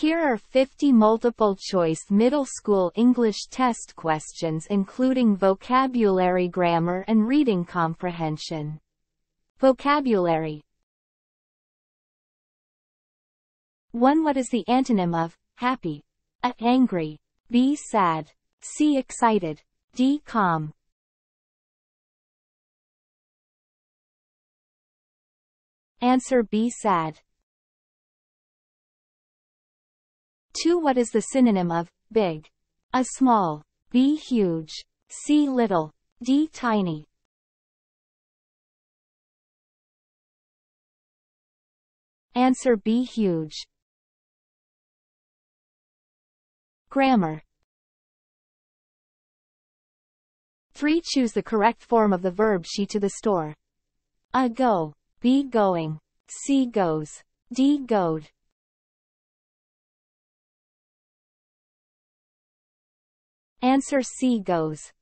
Here are 50 multiple-choice middle school English test questions including vocabulary grammar and reading comprehension. Vocabulary 1. What is the antonym of happy? A. Angry. B. Sad. C. Excited. D. Calm. Answer B. Sad. 2. What is the synonym of big? A. Small. B. Huge. C. Little. D. Tiny. Answer B. Huge. Grammar 3. Choose the correct form of the verb she to the store. A. Go. B. Going. C. Goes. D. Goed. Answer C. Goes.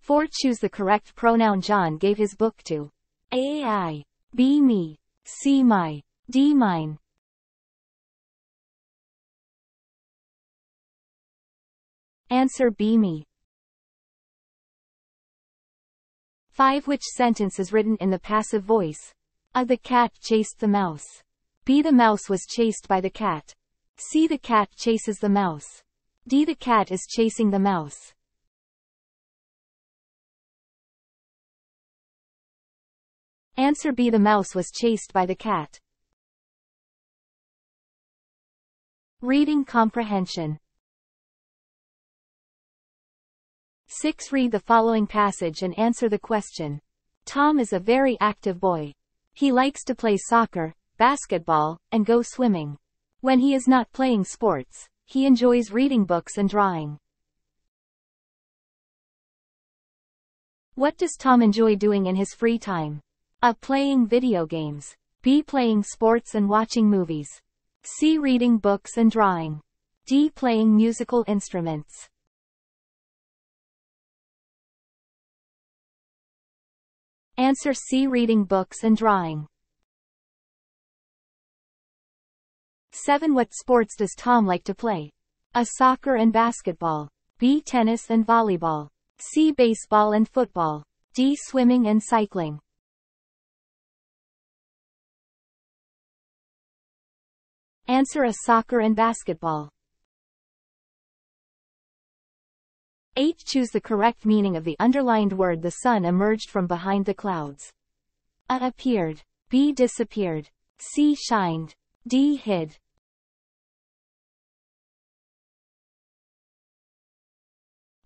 4. Choose the correct pronoun John gave his book to. A. I. B. Me. C. My. D. Mine. Answer B. Me. 5. Which sentence is written in the passive voice? A. The cat chased the mouse. B. The mouse was chased by the cat. C. The cat chases the mouse. D. The cat is chasing the mouse. Answer B. The mouse was chased by the cat. Reading comprehension 6. Read the following passage and answer the question. Tom is a very active boy. He likes to play soccer, basketball, and go swimming. When he is not playing sports, he enjoys reading books and drawing. What does Tom enjoy doing in his free time? A. Playing video games. B. Playing sports and watching movies. C. Reading books and drawing. D. Playing musical instruments. Answer C. Reading books and drawing. 7. What sports does Tom like to play? A. Soccer and basketball. B. Tennis and volleyball. C. Baseball and football. D. Swimming and cycling. Answer A. Soccer and basketball. 8. Choose the correct meaning of the underlined word the sun emerged from behind the clouds. A. Appeared. B. Disappeared. C. Shined. D. Hid.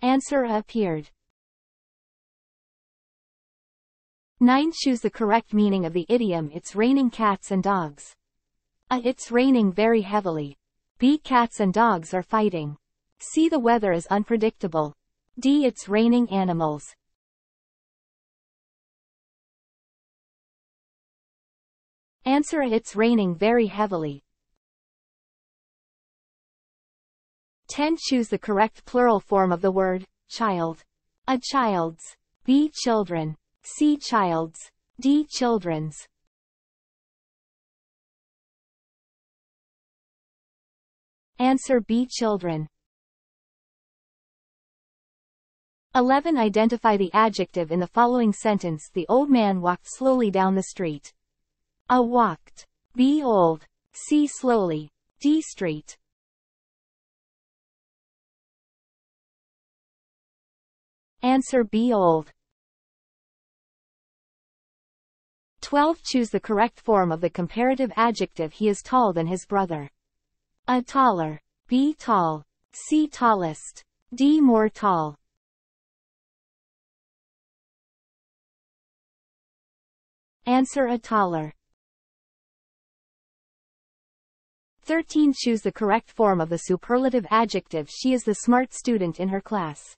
Answer Appeared. 9. Choose the correct meaning of the idiom It's raining cats and dogs. A. It's raining very heavily. B. Cats and dogs are fighting. C. The weather is unpredictable. D. It's raining animals. Answer It's raining very heavily. 10. Choose the correct plural form of the word, child. A child's. B. Children. C. Child's. D. Children's. Answer B. Children. 11. Identify the adjective in the following sentence The old man walked slowly down the street. A walked. B. Old. C. Slowly. D. Street. Answer B. Old. 12. Choose the correct form of the comparative adjective he is tall than his brother. A. Taller. B. Tall. C. Tallest. D. More tall. Answer a taller. 13. Choose the correct form of the superlative adjective She is the smart student in her class.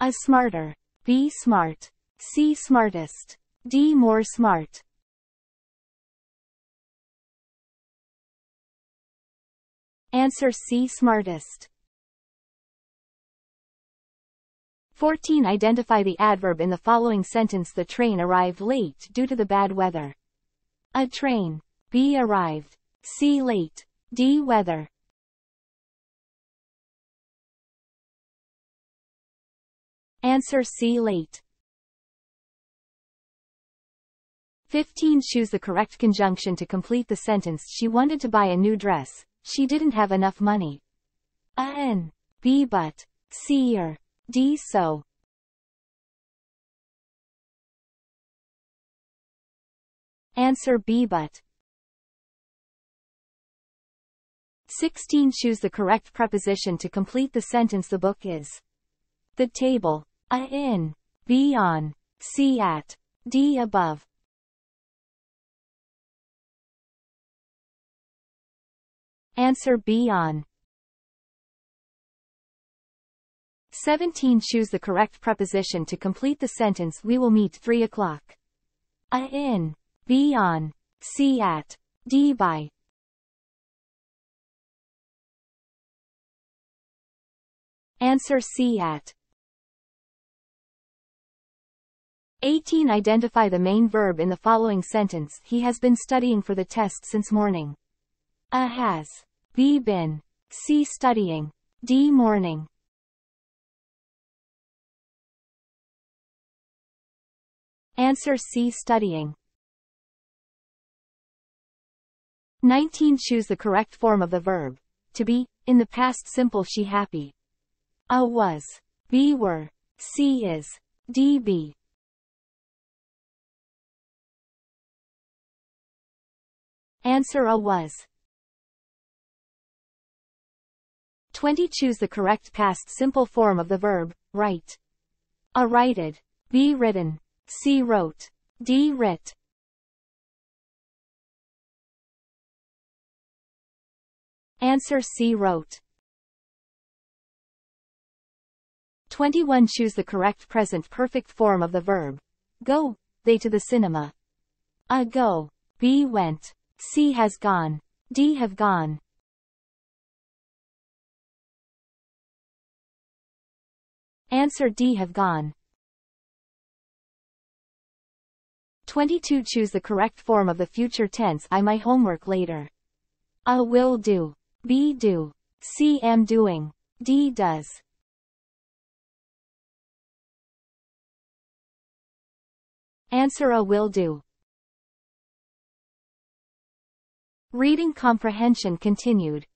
A smarter. B smart. C smartest. D more smart. Answer C smartest. 14. Identify the adverb in the following sentence The train arrived late due to the bad weather. A train. B arrived. C. Late. D. Weather. Answer C. Late. 15. Choose the correct conjunction to complete the sentence. She wanted to buy a new dress. She didn't have enough money. A. N. B. But. C. Or. D. So. Answer B. But. 16. Choose the correct preposition to complete the sentence. The book is. The table. A. In. B. On. C. At. D. Above. Answer B. On. 17. Choose the correct preposition to complete the sentence. We will meet 3 o'clock. A. In. B. On. C. At. D. By. Answer C. At. 18. Identify the main verb in the following sentence. He has been studying for the test since morning. A has. B been. C studying. D morning. Answer C studying. 19. Choose the correct form of the verb. To be, in the past simple she happy. A was. B were. C is. D be. Answer A was. 20 Choose the correct past simple form of the verb, write. A writed. B written. C wrote. D writ. Answer C wrote. 21 Choose the correct present perfect form of the verb. Go, they to the cinema. A go. B went. C has gone. D have gone. Answer D have gone. 22 Choose the correct form of the future tense I my homework later. A will do. B do. C am doing. D does. Answer A will do. Reading comprehension continued.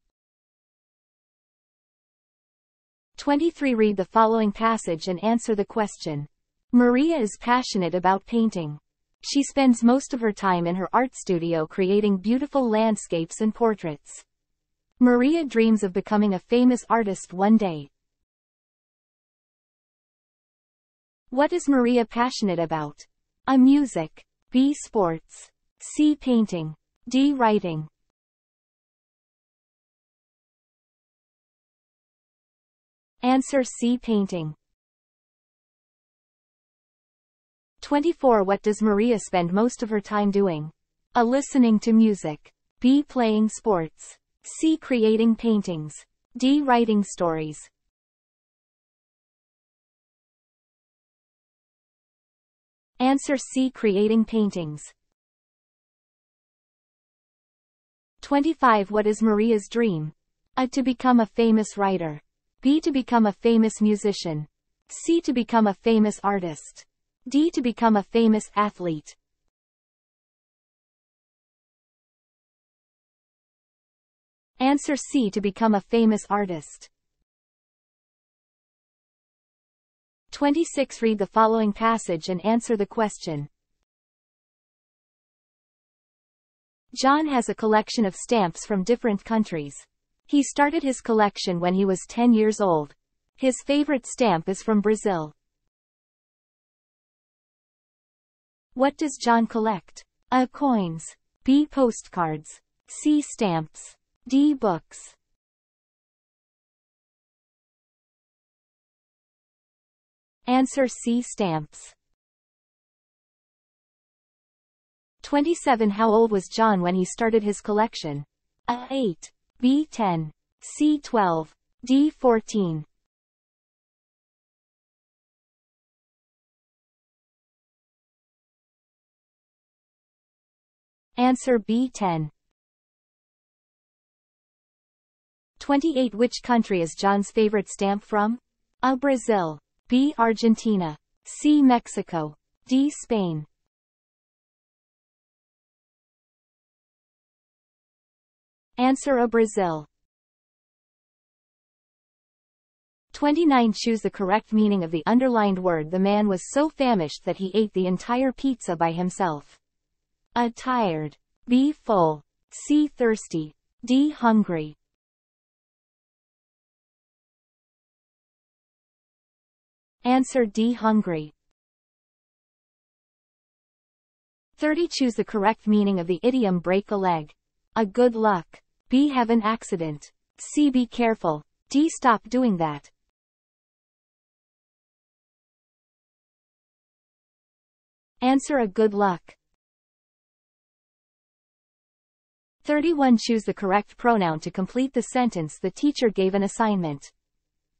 23 Read the following passage and answer the question. Maria is passionate about painting. She spends most of her time in her art studio creating beautiful landscapes and portraits. Maria dreams of becoming a famous artist one day. What is Maria passionate about? A music. B. Sports. C. Painting. D. Writing. Answer C. Painting. 24 What does Maria spend most of her time doing? A. Listening to music. B. Playing sports. C. Creating paintings. D. Writing stories. Answer C. Creating paintings. 25 What is Maria's dream? A. To become a famous writer. B. To become a famous musician. C. To become a famous artist. D. To become a famous athlete. Answer C. To become a famous artist. 26 Read the following passage and answer the question. John has a collection of stamps from different countries. He started his collection when he was 10 years old. His favorite stamp is from Brazil. What does John collect? A. Coins. B. Postcards. C. Stamps. D. Books. Answer C. Stamps. 27 How old was John when he started his collection? A. 8. B10, C12, D14. Answer B10. 28 Which country is John's favorite stamp from? A. Brazil. B. Argentina. C. Mexico. D. Spain. Answer A. Brazil. 29 Choose the correct meaning of the underlined word The man was so famished that he ate the entire pizza by himself. A. Tired. B. Full. C. Thirsty. D. Hungry. Answer D. Hungry. 30 Choose the correct meaning of the idiom break a leg. A good luck. B. Have an accident. C. Be careful. D. Stop doing that. Answer a good luck. 31 Choose the correct pronoun to complete the sentence the teacher gave an assignment.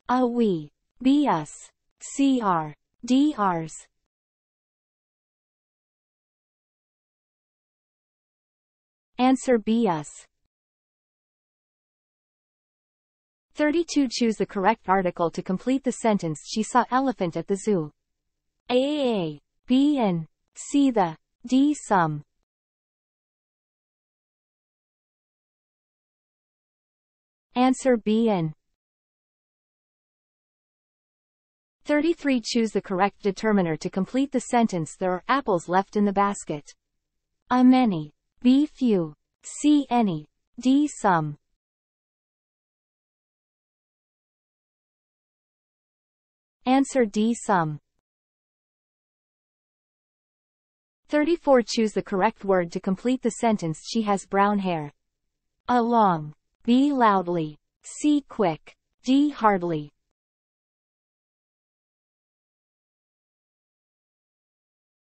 A we. B us. C R. D ours. Answer B us. 32 Choose the correct article to complete the sentence She saw elephant at the zoo. A A B N C the D some. Answer B N 33 Choose the correct determiner to complete the sentence There are apples left in the basket. A many. B few. C any. D some. Answer D some. 34 Choose the correct word to complete the sentence She has brown hair. A long. B loudly. C quick. D hardly.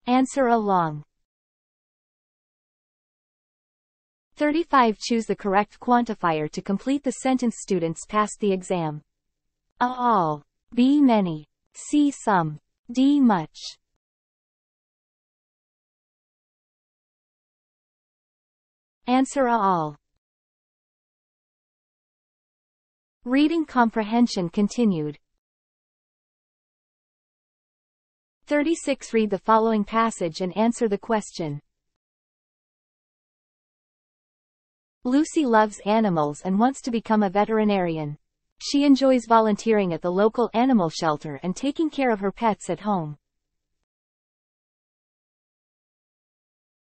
Answer along. 35 Choose the correct quantifier to complete the sentence Students passed the exam. A all. B many. C some. D much. Answer all. Reading comprehension continued. 36 Read the following passage and answer the question. Lucy loves animals and wants to become a veterinarian. She enjoys volunteering at the local animal shelter and taking care of her pets at home.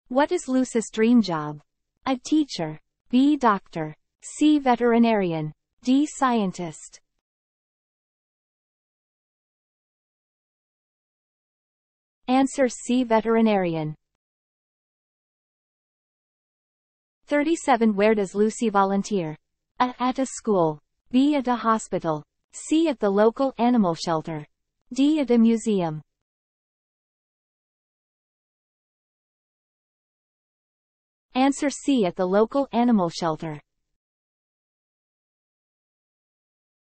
What is Lucy's dream job? A teacher. B. Doctor. C. Veterinarian. D. Scientist. Answer C. Veterinarian. 37 Where does Lucy volunteer? A. At a school. B. At a hospital. C. At the local animal shelter. D. At a museum. Answer C. At the local animal shelter.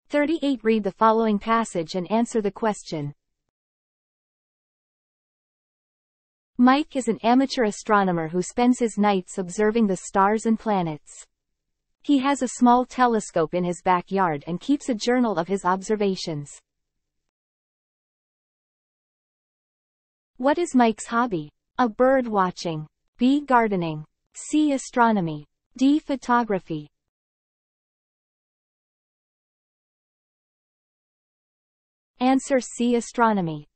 38 Read the following passage and answer the question. Mike is an amateur astronomer who spends his nights observing the stars and planets. He has a small telescope in his backyard and keeps a journal of his observations. What is Mike's hobby? A. Bird watching. B. Gardening. C. Astronomy. D. Photography. Answer C. Astronomy.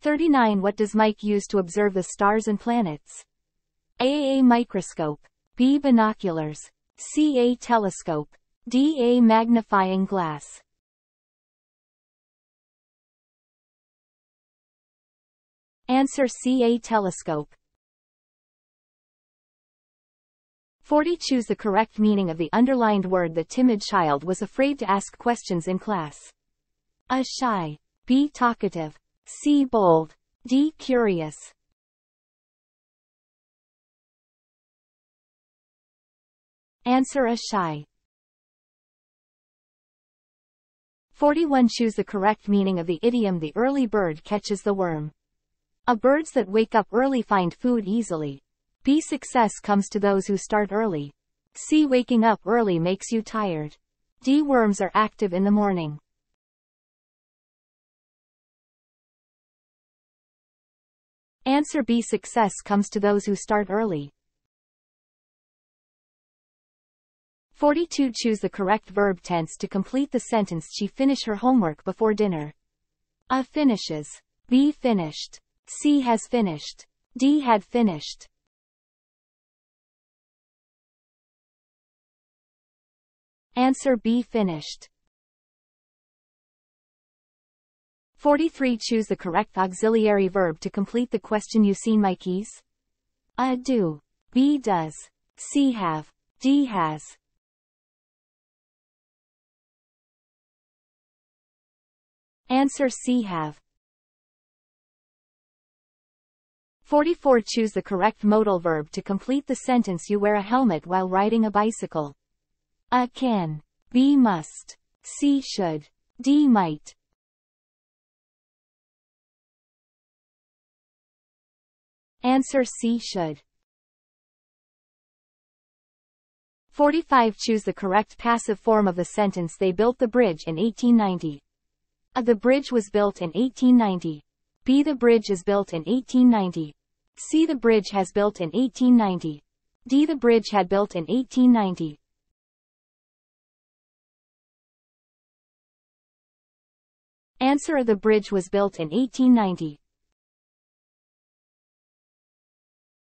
39 What does Mike use to observe the stars and planets? A. A microscope. B. Binoculars. C. A telescope. D. A magnifying glass. Answer C. A telescope. 40 Choose the correct meaning of the underlined word The timid child was afraid to ask questions in class. A shy. B talkative. C. Bold. D. Curious. Answer a shy. 41 Choose the correct meaning of the idiom The early bird catches the worm. A birds that wake up early find food easily. B. Success comes to those who start early. C. Waking up early makes you tired. D. Worms are active in the morning. Answer B. Success comes to those who start early. 42 Choose the correct verb tense to complete the sentence She finish her homework before dinner. A. Finishes. B. Finished. C. Has finished. D. Had finished. Answer B. Finished. 43 Choose the correct auxiliary verb to complete the question You seen my keys? A. Do. B. Does. C. Have. D. Has. Answer C. Have. 44 Choose the correct modal verb to complete the sentence You wear a helmet while riding a bicycle. A can. B must. C should. D might. Answer C should. 45 Choose the correct passive form of the sentence They built the bridge in 1890. A. The bridge was built in 1890. B. The bridge is built in 1890. C. The bridge has built in 1890. D. The bridge had built in 1890. Answer The bridge was built in 1890.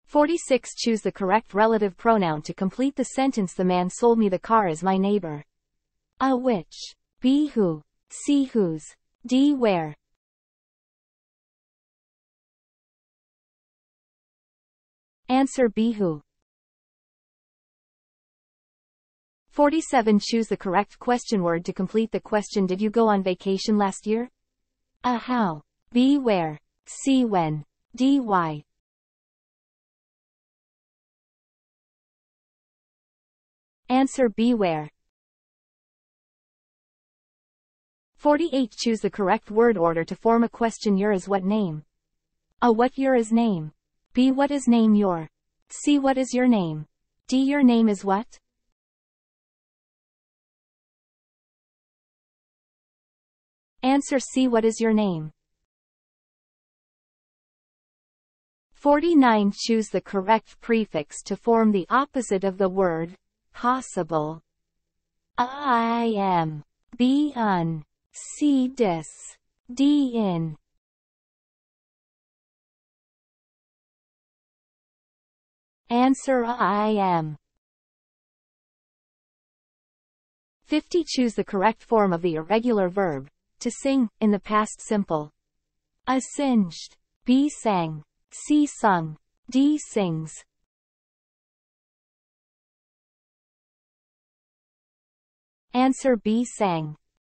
46 Choose the correct relative pronoun to complete the sentence The man sold me the car as my neighbor. A which. B who. C whose. D where. Answer B who. 47 Choose the correct question word to complete the question Did you go on vacation last year? A. How. B. Where. C. When. D. Why. Answer B. Where. 48 Choose the correct word order to form a question Your is what name? A. What your is name? B. What is name your? C. What is your name? D. Your name is what? Answer C. What is your name? 49 Choose the correct prefix to form the opposite of the word, possible. I am. B un. C dis. D in. Answer I am. 50 Choose the correct form of the irregular verb, to sing, in the past simple. A singed. B sang. C sung. D sings. Answer B sang.